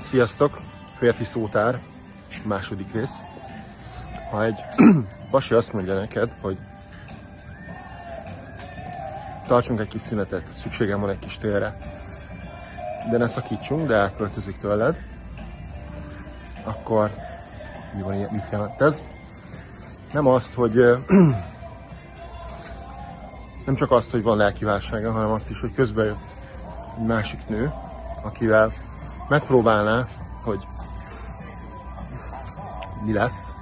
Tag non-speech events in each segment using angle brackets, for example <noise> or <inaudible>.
Sziasztok! Férfi szótár, második rész. Ha egy <clears throat> pasi azt mondja neked, hogy tartsunk egy kis szünetet, szükségem van egy kis térre, de ne szakítsunk, de elköltözik tőled, akkor mi van, mit jelent ez? Nem azt, hogy <clears throat> nem csak azt, hogy van lelki válsága, hanem azt is, hogy közben jött egy másik nő, akivel megpróbálná, hogy mi lesz,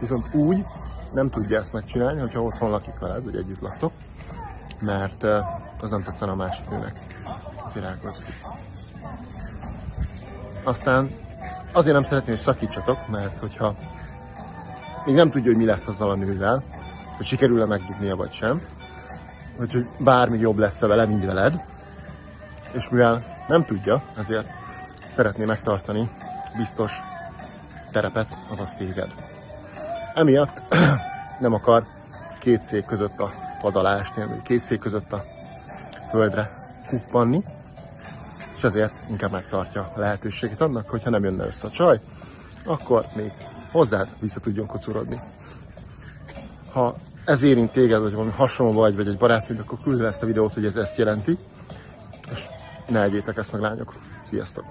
viszont úgy nem tudja ezt megcsinálni, hogyha otthon lakik veled, vagy együtt laktok, mert az nem tetszene a másik nőnek, ezért elköltözik. Aztán azért nem szeretném, hogy szakítsatok, mert hogyha még nem tudja, hogy mi lesz azzal a nővel, hogy sikerül-e megdugnia vagy sem, hogy bármi jobb lesz-e vele, mint veled, és mivel nem tudja, ezért szeretné megtartani biztos terepet, azaz téged. Emiatt <clears throat> nem akar két szék között a padalást, vagy két szék között a földre kuppanni, és ezért inkább megtartja a lehetőséget annak, hogyha nem jönne össze a csaj, akkor még hozzád vissza tudjon kocurodni. Ha ez érint téged, vagy valami hasonló vagy, vagy egy barátnőd, akkor küld ezt a videót, hogy ez ezt jelenti, és ne egyétek ezt meg lányok. Sziasztok!